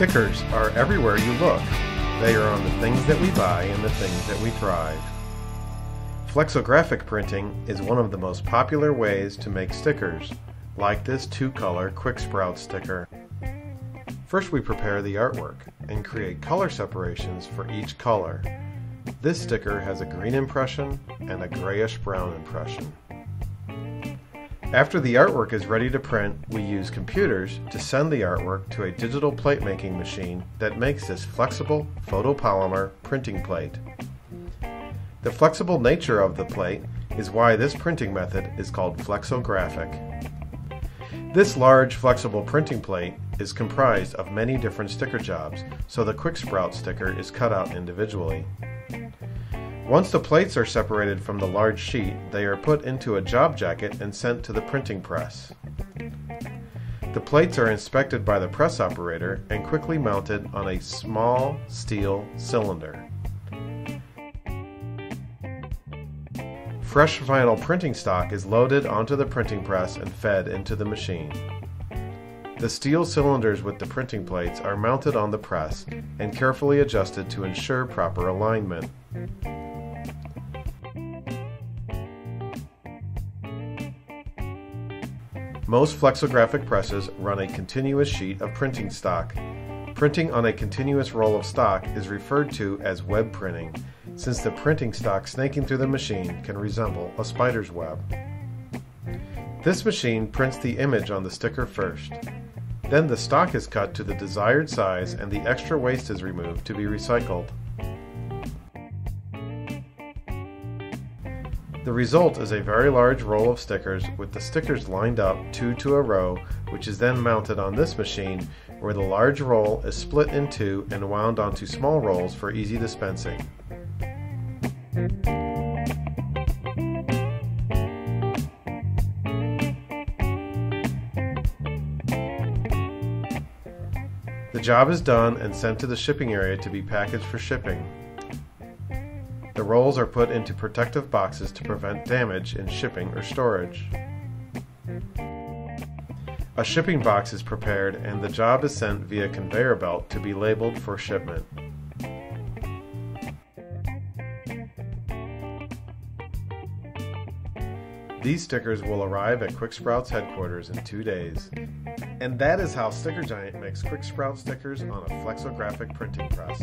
Stickers are everywhere you look. They are on the things that we buy and the things that we thrive. Flexographic printing is one of the most popular ways to make stickers, like this two-color Quick Sprout sticker. First we prepare the artwork and create color separations for each color. This sticker has a green impression and a grayish brown impression. After the artwork is ready to print, we use computers to send the artwork to a digital plate making machine that makes this flexible photopolymer printing plate. The flexible nature of the plate is why this printing method is called flexographic. This large flexible printing plate is comprised of many different sticker jobs, so the quick sprout sticker is cut out individually. Once the plates are separated from the large sheet, they are put into a job jacket and sent to the printing press. The plates are inspected by the press operator and quickly mounted on a small steel cylinder. Fresh vinyl printing stock is loaded onto the printing press and fed into the machine. The steel cylinders with the printing plates are mounted on the press and carefully adjusted to ensure proper alignment. Most flexographic presses run a continuous sheet of printing stock. Printing on a continuous roll of stock is referred to as web printing, since the printing stock snaking through the machine can resemble a spider's web. This machine prints the image on the sticker first. Then the stock is cut to the desired size and the extra waste is removed to be recycled. The result is a very large roll of stickers with the stickers lined up two to a row, which is then mounted on this machine where the large roll is split in two and wound onto small rolls for easy dispensing. The job is done and sent to the shipping area to be packaged for shipping. Rolls are put into protective boxes to prevent damage in shipping or storage. A shipping box is prepared and the job is sent via conveyor belt to be labeled for shipment. These stickers will arrive at Quick Sprouts headquarters in two days. And that is how Sticker Giant makes Quick Sprout stickers on a flexographic printing press.